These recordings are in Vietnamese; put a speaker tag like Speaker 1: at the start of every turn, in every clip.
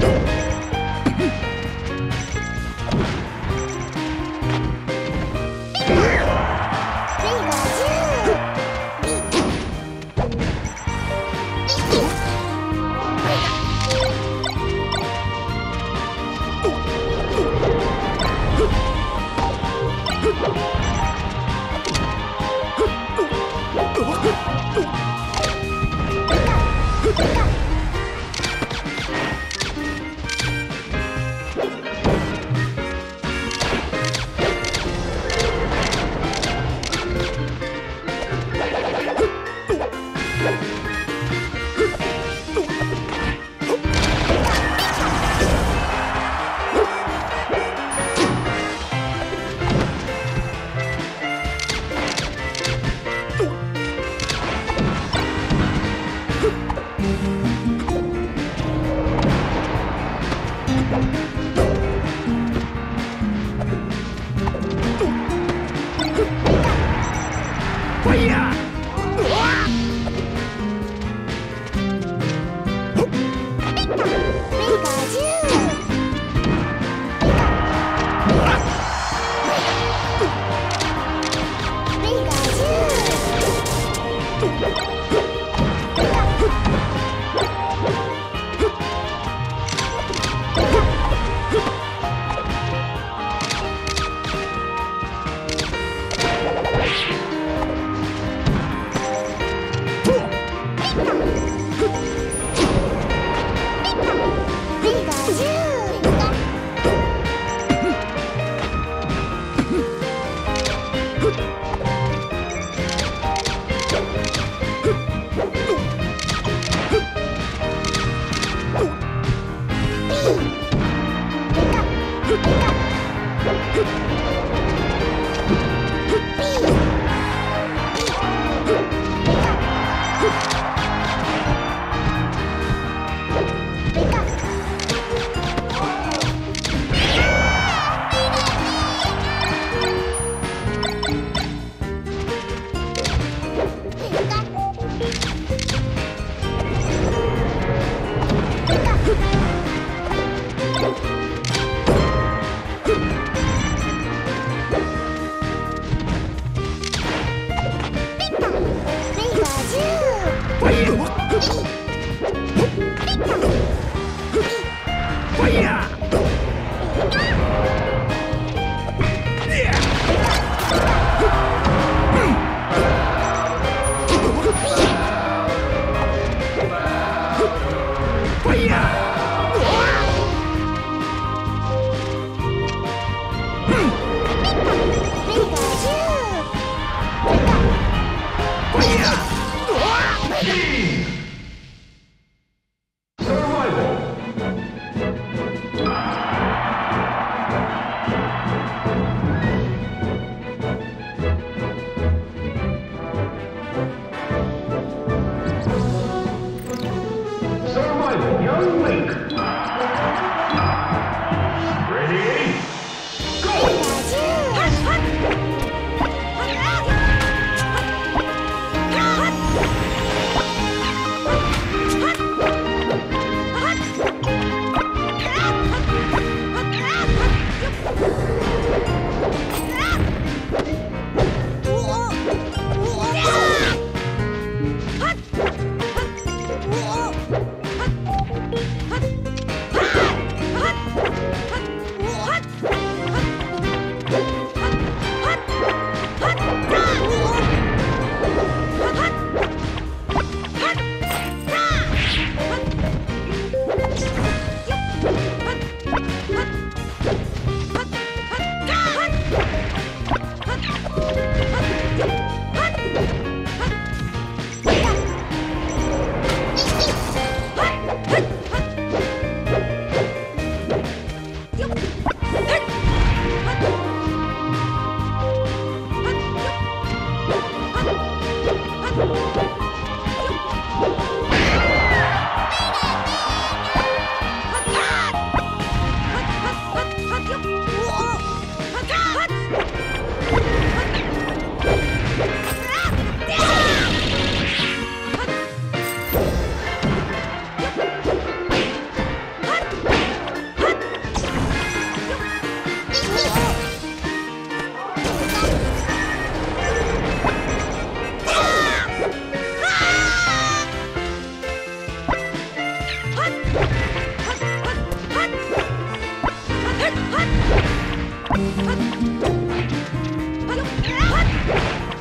Speaker 1: Don't. Thank you. you.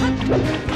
Speaker 1: Hut!